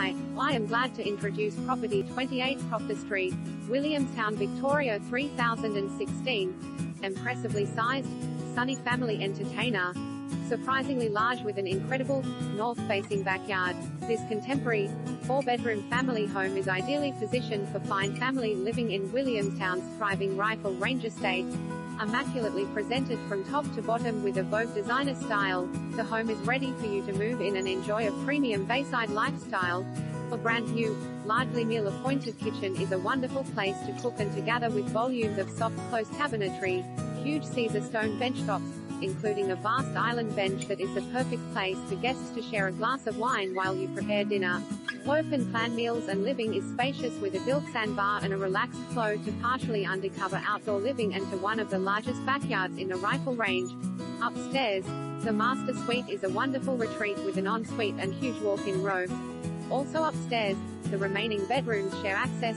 Hi, I am glad to introduce property 28 Proctor Street, Williamstown, Victoria 3016. Impressively sized, sunny family entertainer. Surprisingly large with an incredible, north-facing backyard, this contemporary, four-bedroom family home is ideally positioned for fine family living in Williamstown's thriving Rifle Range estate. Immaculately presented from top to bottom with a Vogue designer style, the home is ready for you to move in and enjoy a premium Bayside lifestyle. A brand new, largely meal-appointed kitchen is a wonderful place to cook and to gather with volumes of soft close cabinetry, huge Caesarstone benchtops, including a vast island bench that is the perfect place for guests to share a glass of wine while you prepare dinner. Open plan meals and living is spacious with a built sandbar and a relaxed flow to partially undercover outdoor living and to one of the largest backyards in the rifle range. Upstairs, the master suite is a wonderful retreat with an ensuite and huge walk-in robe. Also upstairs, the remaining bedrooms share access